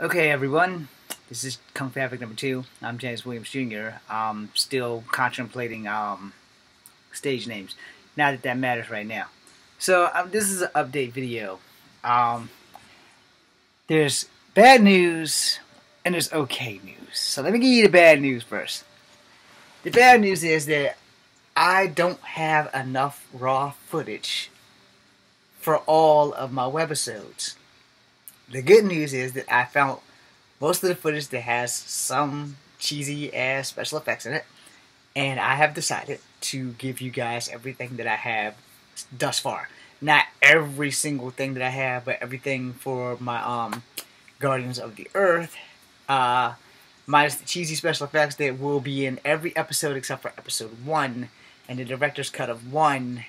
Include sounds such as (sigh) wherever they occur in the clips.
Okay, everyone. This is Kung Fu Havok number two. I'm James Williams Jr. I'm still contemplating um, stage names. Not that that matters right now. So um, this is an update video. Um, there's bad news and there's okay news. So let me give you the bad news first. The bad news is that I don't have enough raw footage for all of my webisodes. The good news is that I found most of the footage that has some cheesy ass special effects in it, and I have decided to give you guys everything that I have thus far. Not every single thing that I have, but everything for my um Guardians of the Earth, uh, minus the cheesy special effects that will be in every episode except for episode one, and the director's cut of one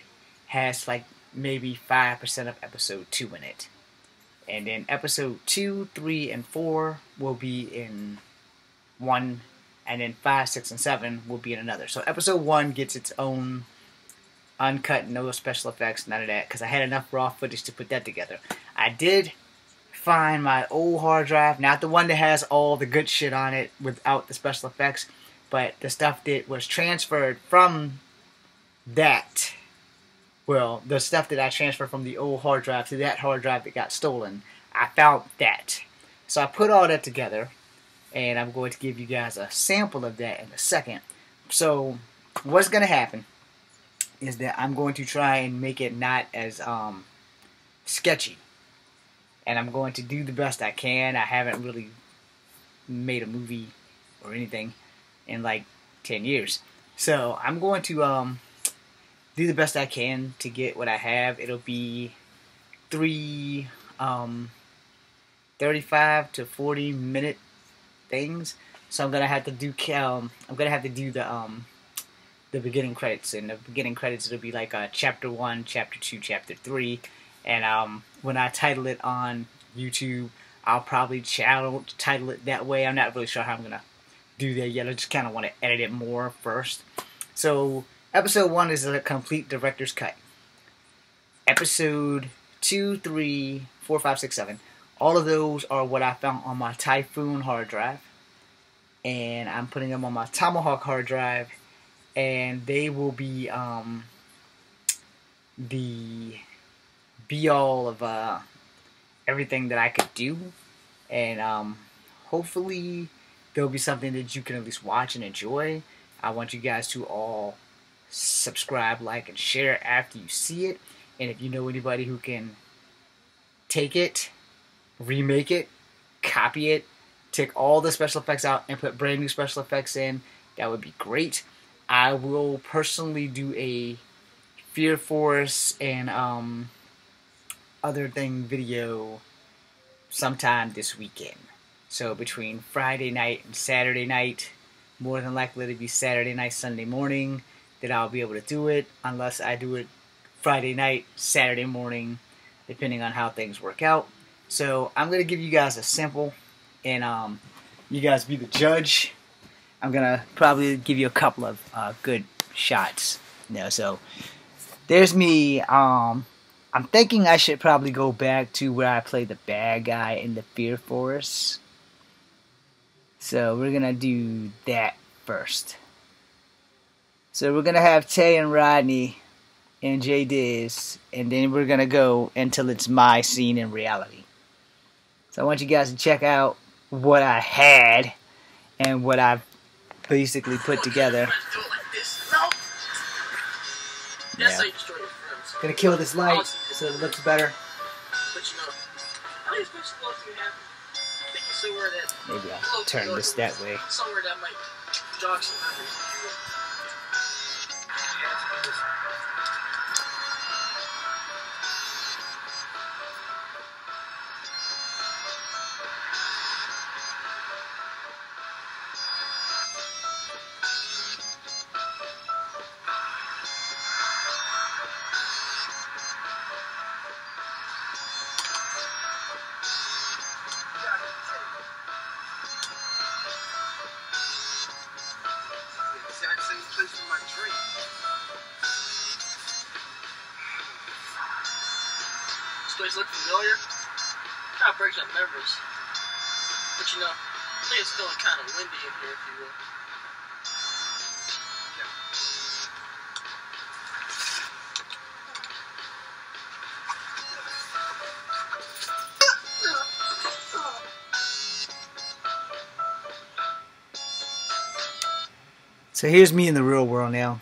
has like maybe five percent of episode two in it and then episode two, three, and four will be in one, and then five, six, and seven will be in another. So episode one gets its own uncut, no special effects, none of that, because I had enough raw footage to put that together. I did find my old hard drive, not the one that has all the good shit on it without the special effects, but the stuff that was transferred from that well, the stuff that I transferred from the old hard drive to that hard drive that got stolen, I found that. So I put all that together, and I'm going to give you guys a sample of that in a second. So what's going to happen is that I'm going to try and make it not as um, sketchy. And I'm going to do the best I can. I haven't really made a movie or anything in like 10 years. So I'm going to um, do the best I can to get what I have. It'll be three um, 35 to 40 minute things. So I'm gonna have to do um, I'm gonna have to do the um, the beginning credits. And the beginning credits it'll be like uh, chapter one, chapter two, chapter three. And um, when I title it on YouTube, I'll probably channel title it that way. I'm not really sure how I'm gonna do that yet. I just kind of want to edit it more first. So Episode 1 is a complete director's cut. Episode 2, 3, 4, 5, 6, 7. All of those are what I found on my Typhoon hard drive. And I'm putting them on my Tomahawk hard drive. And they will be um, the be all of uh, everything that I could do. And um, hopefully, there'll be something that you can at least watch and enjoy. I want you guys to all subscribe, like, and share after you see it. And if you know anybody who can take it, remake it, copy it, take all the special effects out, and put brand new special effects in, that would be great. I will personally do a Fear Force and um, other thing video sometime this weekend. So between Friday night and Saturday night, more than likely to be Saturday night, Sunday morning that I'll be able to do it unless I do it Friday night, Saturday morning, depending on how things work out. So I'm gonna give you guys a sample, and um, you guys be the judge. I'm gonna probably give you a couple of uh, good shots. You know, so there's me. Um, I'm thinking I should probably go back to where I played the bad guy in the Fear Force. So we're gonna do that first. So we're gonna have Tay and Rodney and Jay Diz, and then we're gonna go until it's my scene in reality. So I want you guys to check out what I had and what I've basically put together. Yeah. Gonna kill this light so it looks better. Maybe I'll turn this that way. Place look familiar? Try to break some memories. But you know, I think it's feeling kind of windy in here, if you will. So here's me in the real world now.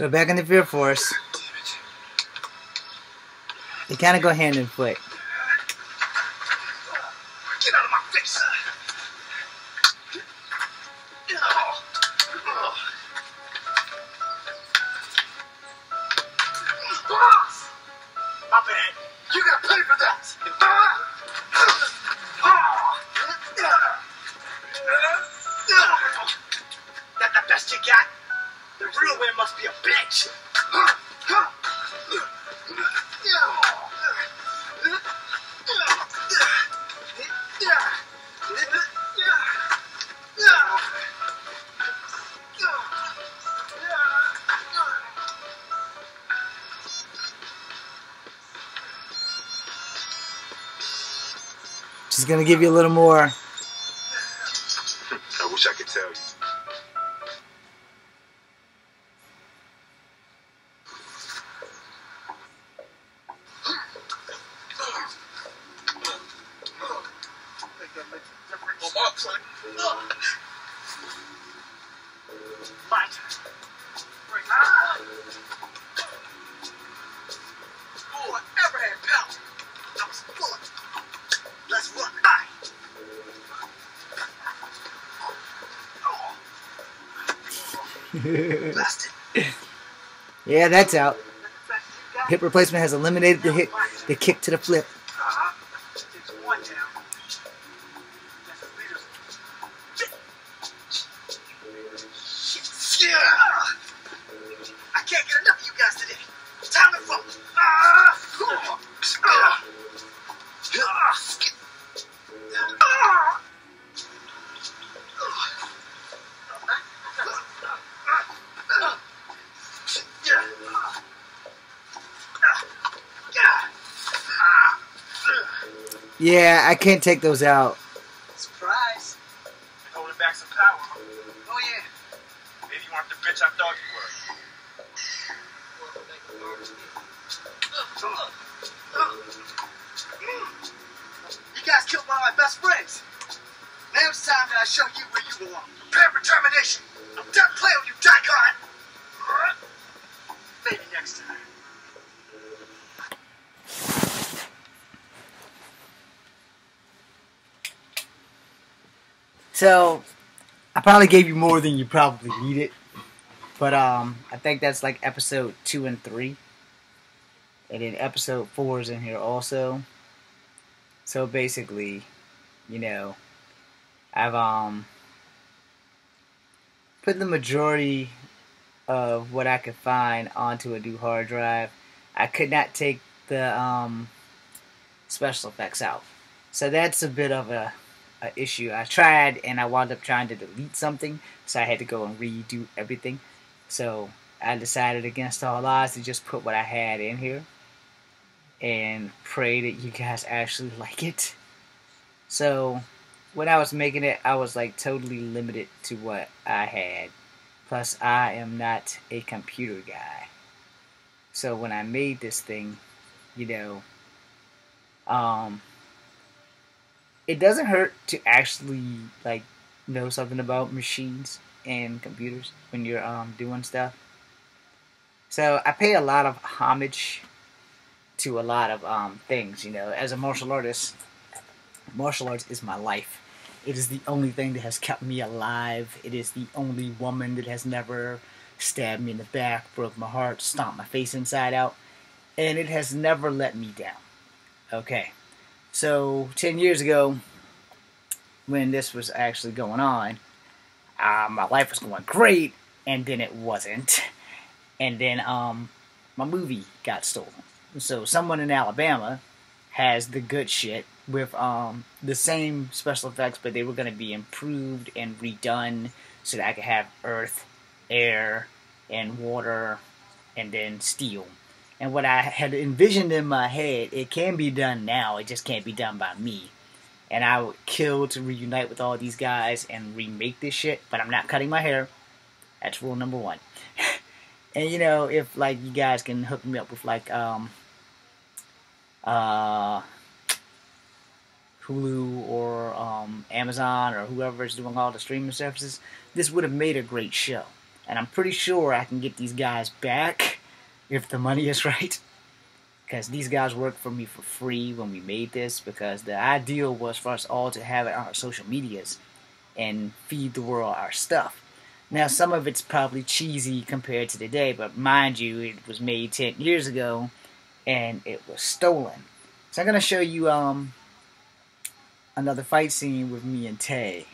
So back in the Fear Force, they kind of go hand in foot. Get out of my face! Just gonna give you a little more. Yeah, that's out. Hip replacement has eliminated the hit, the kick to the flip. Yeah, I can't take those out. Surprise. Holding back some power. Oh, yeah. Maybe you aren't the bitch I thought you were. You guys killed one of my best friends. Now it's time that I show you where you belong. Prepare for termination. I'm done playing with you, Daikon. Maybe next time. So, I probably gave you more than you probably needed. But um, I think that's like episode two and three, and then episode four is in here also. So basically, you know, I've um put the majority of what I could find onto a new hard drive. I could not take the um special effects out, so that's a bit of a a issue. I tried and I wound up trying to delete something, so I had to go and redo everything. So I decided against all odds to just put what I had in here and pray that you guys actually (laughs) like it. So when I was making it, I was like totally limited to what I had. Plus, I am not a computer guy. So when I made this thing, you know, um, it doesn't hurt to actually like know something about machines and computers when you're um, doing stuff. So I pay a lot of homage to a lot of um, things. You know, as a martial artist, martial arts is my life. It is the only thing that has kept me alive. It is the only woman that has never stabbed me in the back, broke my heart, stomped my face inside out, and it has never let me down. Okay, so 10 years ago, when this was actually going on, uh, my life was going great, and then it wasn't. And then um, my movie got stolen. So someone in Alabama has the good shit with um, the same special effects, but they were going to be improved and redone so that I could have earth, air, and water, and then steel. And what I had envisioned in my head, it can be done now. It just can't be done by me. And I would kill to reunite with all these guys and remake this shit, but I'm not cutting my hair. That's rule number one. (laughs) and you know, if like you guys can hook me up with like um uh Hulu or um, Amazon or whoever is doing all the streaming services, this would have made a great show. And I'm pretty sure I can get these guys back (laughs) if the money is (laughs) right. Because these guys worked for me for free when we made this, because the ideal was for us all to have it on our social medias and feed the world our stuff. Now, some of it's probably cheesy compared to today, but mind you, it was made 10 years ago and it was stolen. So I'm going to show you um, another fight scene with me and Tay.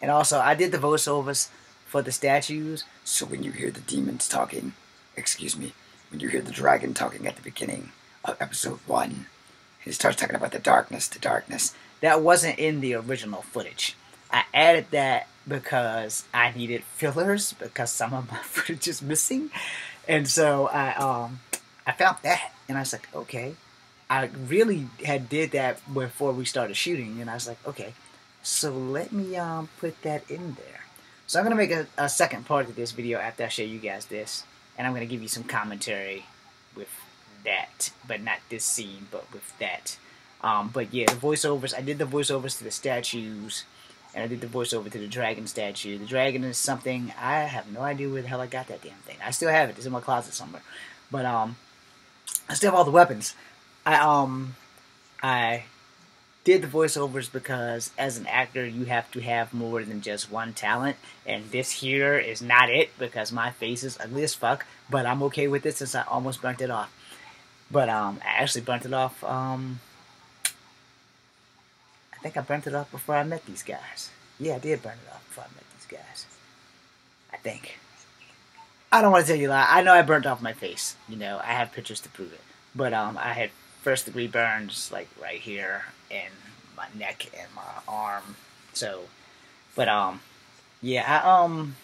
And also, I did the voiceovers for the statues, So when you hear the demons talking, excuse me, when you hear the dragon talking at the beginning of episode one, he starts talking about the darkness, the darkness. that wasn't in the original footage. I added that because I needed fillers because some of my (laughs) footage is missing, and so I um I found that and I was like, okay. I really had did that before we started shooting, and I was like, okay, so let me um put that in there. So I'm gonna make a, a second part of this video after I show you guys this, and I'm gonna give you some commentary with that, but not this scene, but with that. Um, but yeah, the voiceovers. I did the voiceovers to the statues, and I did the voiceover to the dragon statue. The dragon is something I have no idea where the hell I got that damn thing. I still have it. It's in my closet somewhere. But um, I still have all the weapons. I um, I did the voiceovers because as an actor you have to have more than just one talent, and this here is not it because my face is ugly as fuck. But I'm okay with it since I almost burnt it off. But um, I actually burnt it off um. I think I burnt it off before I met these guys. Yeah, I did burn it off before I met these guys. I think. I don't want to tell you a lie. I know I burnt off my face. You know, I have pictures to prove it. But um, I had first degree burns like right here and my neck and my arm. So, but um, yeah, I um,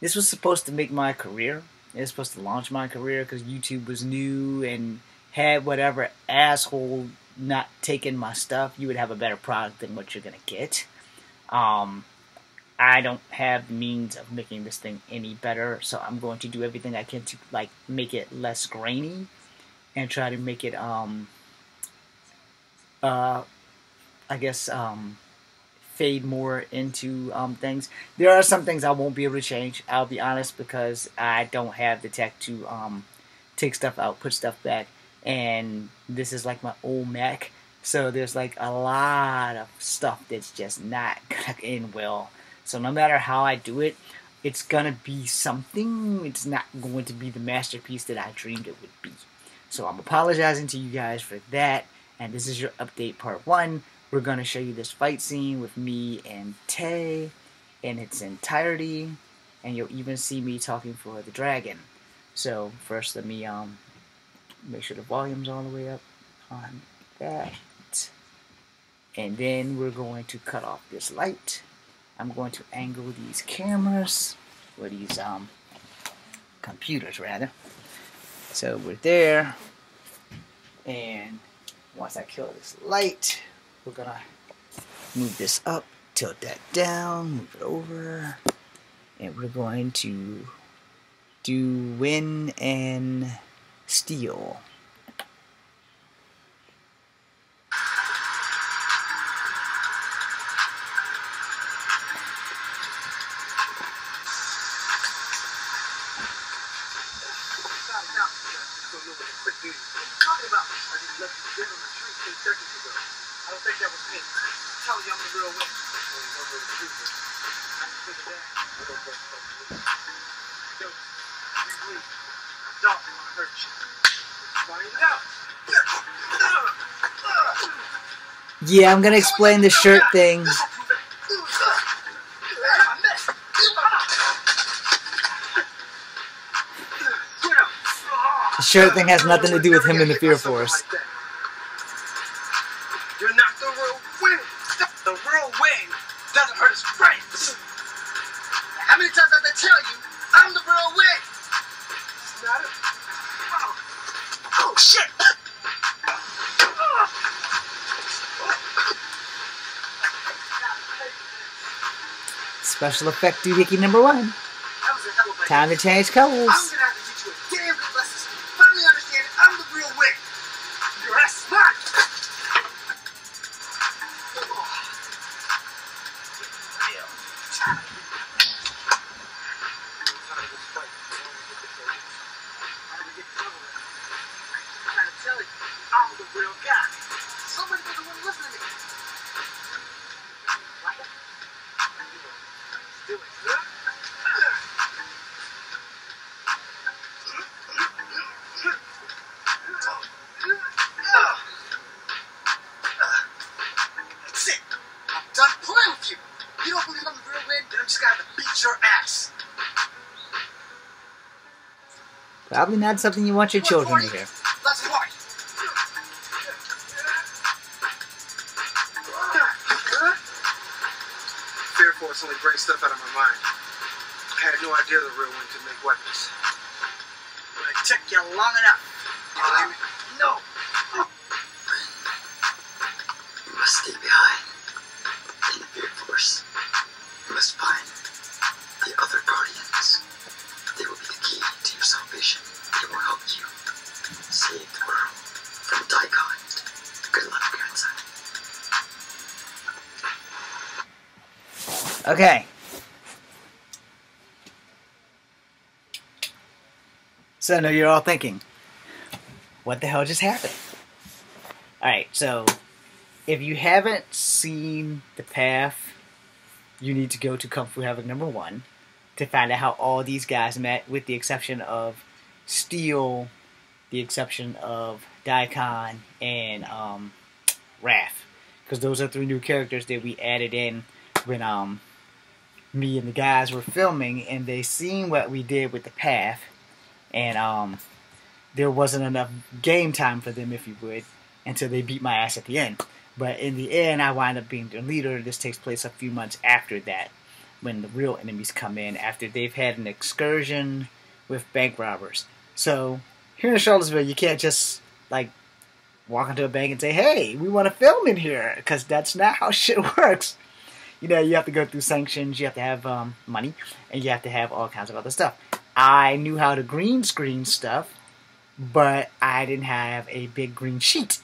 this was supposed to make my career. It was supposed to launch my career because YouTube was new and had whatever asshole not taking my stuff. You would have a better product than what you're gonna get. Um, I don't have means of making this thing any better, so I'm going to do everything I can to like make it less grainy and try to make it um uh I guess um fade more into um things. There are some things I won't be able to change, I'll be honest, because I don't have the tech to um take stuff out, put stuff back, and this is like my old Mac. So there's like a lot of stuff that's just not (laughs) gonna end well. So no matter how I do it, it's gonna be something. It's not going to be the masterpiece that I dreamed it would be. So I'm apologizing to you guys for that. And this is your update part one. We're gonna show you this fight scene with me and Tay in its entirety, and you'll even see me talking for the dragon. So first, let me um make sure the volume's all the way up on that, and then we're going to cut off this light. I'm going to angle these cameras, or these um, computers rather. So we're there, and once I kill this light, we're gonna move this up, tilt that down, move it over, and we're going to do win and steal. Yeah, I'm gonna explain the shirt thing. The shirt thing has nothing to do with him in the Fear Force. Special effect doohickey number one. Time to change colors. Probably not something you want your children to hear. Fear Force only brings stuff out of my mind. I had no idea the real one Okay. So I know you're all thinking, what the hell just happened? Alright, so if you haven't seen The Path, you need to go to Kung Fu Havok number one to find out how all these guys met, with the exception of Steel, the exception of Daikon, and um, Raph. Because those are three new characters that we added in when um me and the guys were filming and they seen what we did with the path and um there wasn't enough game time for them if you would until they beat my ass at the end. But in the end i wind up being their leader. This takes place a few months after that when the real enemies come in after they've had an excursion with bank robbers. So here in charlottesville you can't just like walk into a bank and say hey we want to film in here because that's not how (laughs) shit works you know, you have to go through sanctions, you have to have um, money, and you have to have all kinds of other stuff. I knew how to green screen stuff, but I didn't have a big green sheet.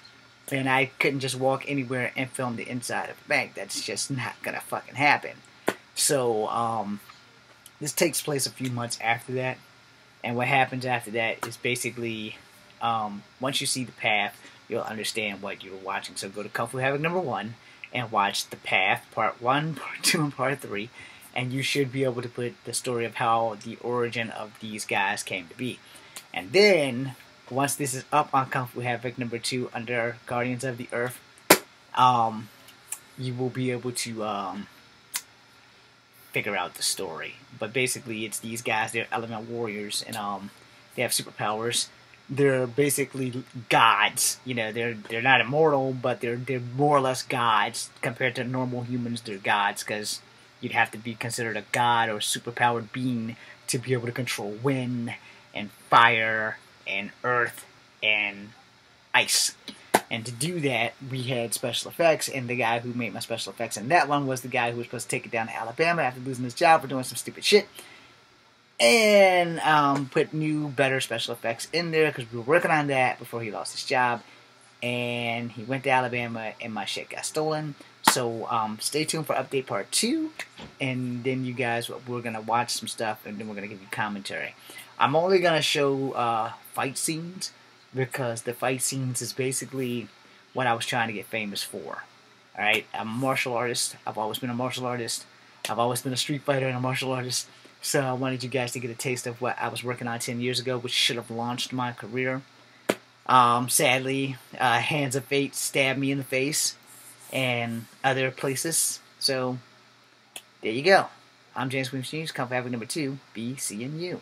And I couldn't just walk anywhere and film the inside of a bank. That's just not gonna fucking happen. So, um, this takes place a few months after that. And what happens after that is basically, um, once you see the path, you'll understand what you're watching. So go to Kung Fu Havok number one and watch The Path, Part 1, (laughs) Part 2, and Part 3, and you should be able to put the story of how the origin of these guys came to be. And then, once this is up on Kung Fu Havok number 2 under Guardians of the Earth, um, you will be able to um, figure out the story. But basically, it's these guys, they're element warriors, and um, they have superpowers they're basically gods. You know, they're they're not immortal, but they're they're more or less gods compared to normal humans. They're gods because you'd have to be considered a god or superpowered being to be able to control wind and fire and earth and ice. And to do that, we had special effects, and the guy who made my special effects in that one was the guy who was supposed to take it down to Alabama after losing his job for doing some stupid shit and um, put new, better special effects in there because we were working on that before he lost his job. And he went to Alabama, and my shit got stolen. So um, stay tuned for update part two, and then you guys we're gonna watch some stuff, and then we're gonna give you commentary. I'm only gonna show uh, fight scenes because the fight scenes is basically what I was trying to get famous for. All right, I'm a martial artist. I've always been a martial artist. I've always been a street fighter and a martial artist. So I wanted you guys to get a taste of what I was working on 10 years ago, which should have launched my career. Um, sadly, uh, Hands of Fate stabbed me in the face and other places. So there you go. I'm James Williams. Kung Fu Havok number two. Be seeing you.